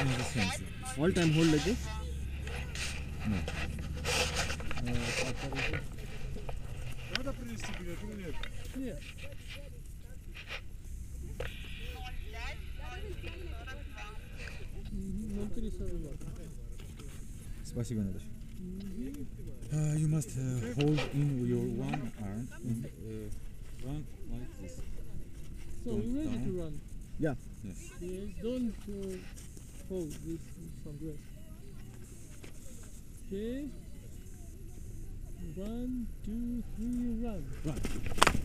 in this hands. All time hold like this. No. Надо принести билет или нет? Нет. Мгм, 0342. Спасибо, Наташа. Uh, you must uh, hold in your one arm, in, uh, one like this. So Don't you ready down. to run? Yeah. Yes. Don't uh, this some breath. Okay. One, two, three, run. Run.